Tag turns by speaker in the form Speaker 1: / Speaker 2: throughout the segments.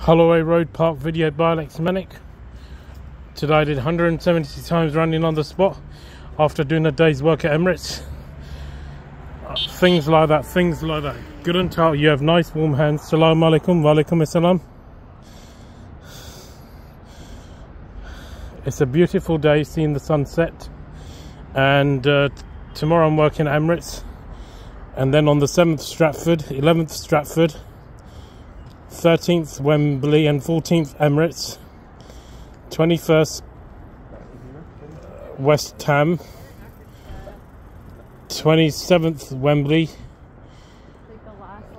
Speaker 1: Holloway Road Park video by Alex Manek. Today I did 170 times running on the spot after doing a day's work at Emirates. Uh, things like that, things like that. Good and tight, you have nice warm hands. Salam alaikum, wa alaikum assalam. It's a beautiful day seeing the sunset and uh, tomorrow I'm working at Emirates and then on the 7th Stratford, 11th Stratford 13th Wembley and 14th Emirates. 21st uh, West Ham. 27th Wembley.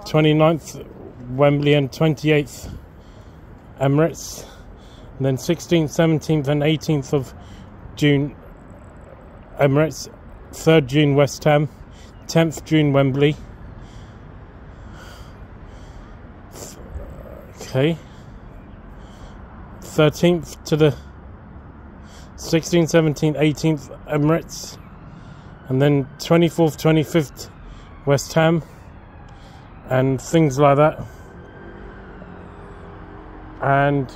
Speaker 1: 29th Wembley and 28th Emirates. And then 16th 17th and 18th of June Emirates. 3rd June West Ham. 10th June Wembley Okay. 13th to the 16th, 17th, 18th Emirates. And then 24th, 25th West Ham. And things like that. And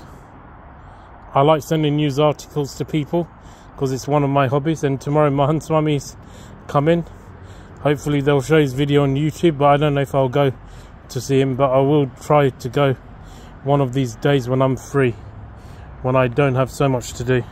Speaker 1: I like sending news articles to people because it's one of my hobbies. And tomorrow Mahant Swami's coming. Hopefully they'll show his video on YouTube, but I don't know if I'll go to see him, but I will try to go one of these days when I'm free, when I don't have so much to do.